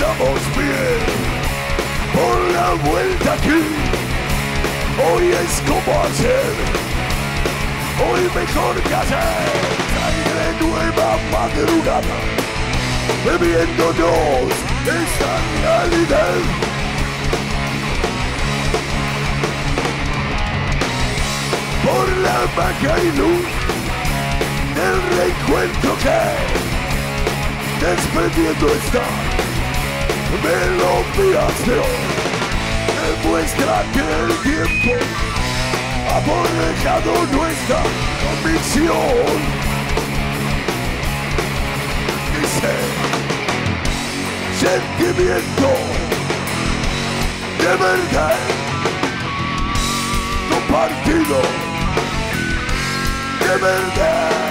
estamos bien por la vuelta aquí. Hoy es como hacer, hoy mejor que hacer. Traeré nueva madrugada, bebiéndonos esta realidad. Por la magia y luz del reencuentro que desprendiendo esta melodías demuestra que el tiempo ha forjado nuestra convicción. Dice sentimiento de verdad compartido de verdad